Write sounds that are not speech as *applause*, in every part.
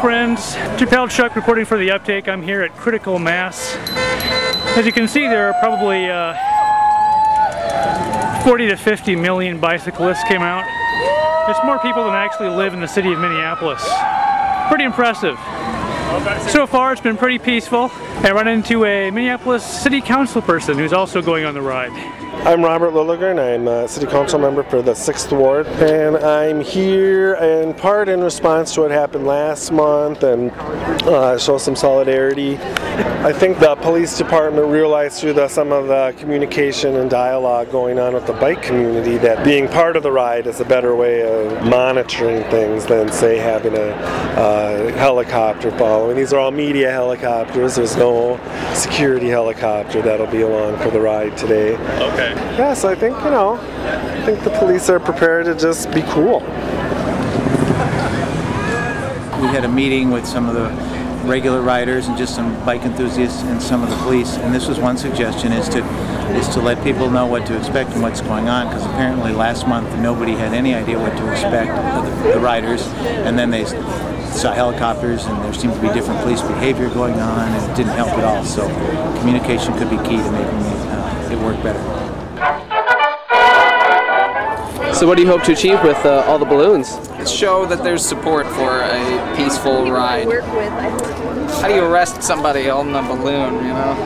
friends, Chappelle Chuck reporting for The Uptake. I'm here at Critical Mass. As you can see, there are probably uh, 40 to 50 million bicyclists came out. There's more people than actually live in the city of Minneapolis. Pretty impressive. So far, it's been pretty peaceful. I run into a Minneapolis City Council person who's also going on the ride. I'm Robert Lilligren. I'm a City Council member for the 6th Ward, and I'm here in part in response to what happened last month and uh, show some solidarity. I think the police department realized through the, some of the communication and dialogue going on with the bike community that being part of the ride is a better way of monitoring things than, say, having a uh, helicopter following. These are all media helicopters. There's no security helicopter that'll be along for the ride today. Okay. Yes, I think, you know, I think the police are prepared to just be cool. We had a meeting with some of the regular riders and just some bike enthusiasts and some of the police and this was one suggestion is to is to let people know what to expect and what's going on because apparently last month nobody had any idea what to expect of the, the riders and then they saw helicopters and there seemed to be different police behavior going on and it didn't help at all so communication could be key to making it, uh, it work better. So what do you hope to achieve with uh, all the balloons? Show that there's support for a peaceful ride. How do you arrest somebody on a balloon, you know?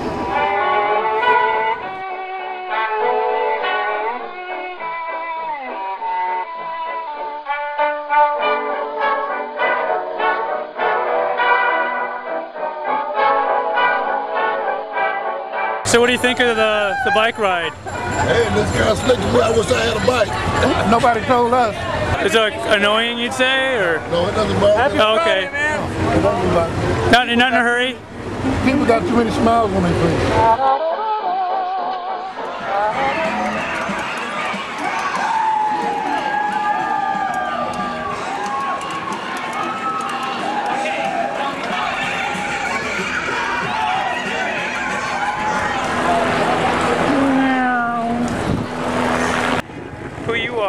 So what do you think of the, the bike ride? Hey, this guy's flicking me. I wish I had a bike. *laughs* Nobody told us. Is it annoying, you'd say, or? No, it doesn't bother me. Oh, okay. It doesn't bother me. Not, not in a hurry? People got too many smiles on their face.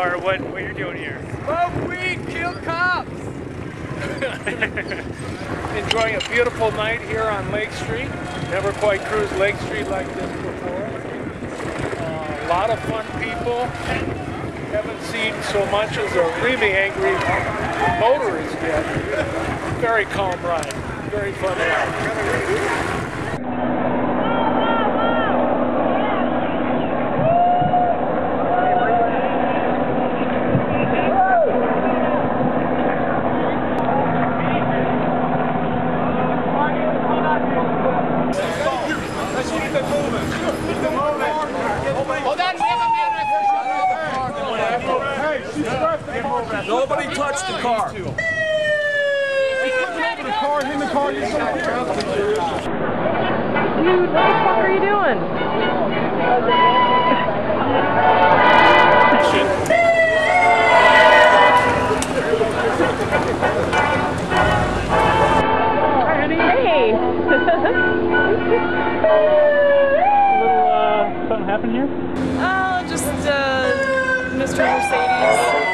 Are, what, what you're doing here. Smoke weed, kill cops. *laughs* Enjoying a beautiful night here on Lake Street. Never quite cruised Lake Street like this before. Uh, a lot of fun people. Haven't seen so much as a really angry motorist yet. Very calm ride. Very fun ride. Nobody touched the car. Dude, what the fuck are you doing? Hey! *laughs* little uh, something happened here? oh, just uh, Mr. Mercedes